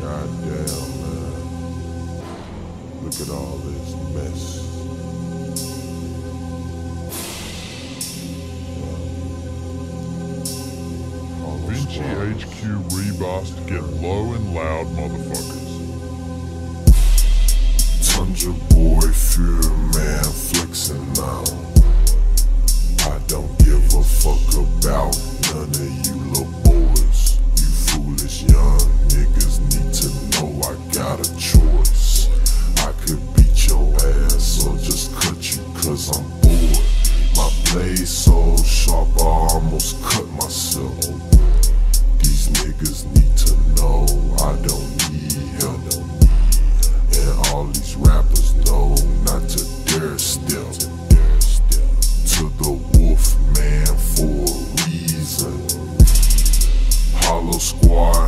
Goddamn, man. Look at all this mess. Get low and loud, motherfuckers. Tundra boy, fear man, flexing now. I don't give a fuck about none of you blade so sharp I almost cut myself. These niggas need to know I don't need help. And all these rappers know not to dare step To the wolf man for a reason. Hollow squad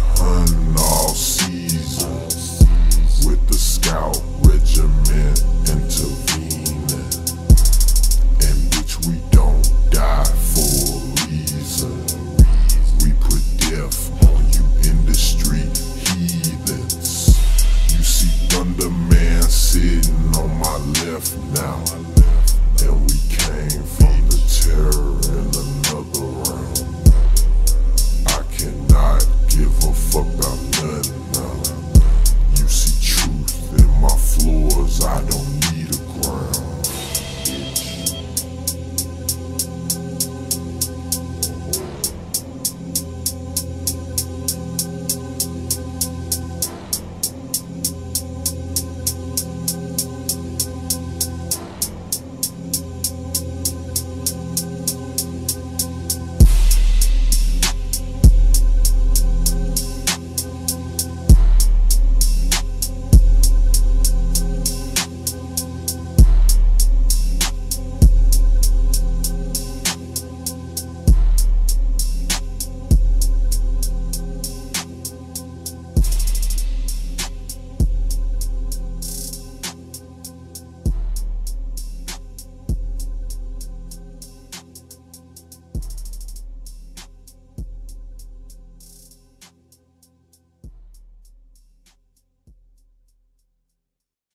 on my left now. And we came from the terror in another room. I cannot give a fuck about nothing now. You see truth in my floors, I don't.